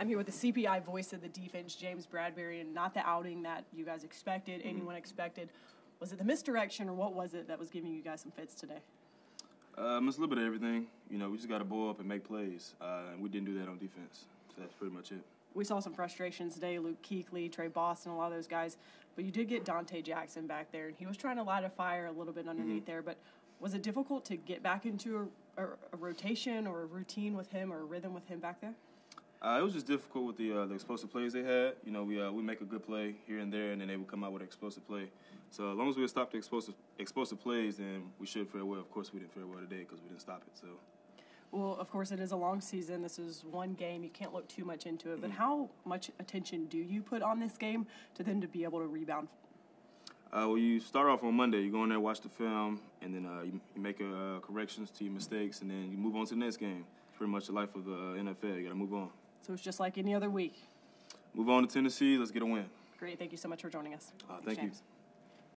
I'm here with the CPI voice of the defense, James Bradberry, and not the outing that you guys expected, Mm-hmm. anyone expected. Was it the misdirection, or what was it that was giving you guys some fits today? Um, it's a little bit of everything. You know, we just got to blow up and make plays, uh, and we didn't do that on defense. So that's pretty much it. We saw some frustrations today, Luke Kuechly, Tre Boston, a lot of those guys, but you did get Donte Jackson back there, and he was trying to light a fire a little bit underneath there. But was it difficult to get back into a, a, a rotation or a routine with him or a rhythm with him back there? Uh, it was just difficult with the uh, the explosive plays they had. You know, we uh, we make a good play here and there, and then they would come out with an explosive play. So as long as we stop the explosive explosive plays, then we should fare well. Of course, we didn't fare well today because we didn't stop it. So Well, of course, it is a long season. This is one game. You can't look too much into it. But how much attention do you put on this game to then to be able to rebound? Uh, well, you start off on Monday. You go in there, watch the film, and then uh, you, you make uh, corrections to your mistakes, and then you move on to the next game. It's pretty much the life of the uh, NFL. You got to move on. So it's just like any other week. Move on to Tennessee. Let's get a win. Great. Thank you so much for joining us. Uh, thank you. James.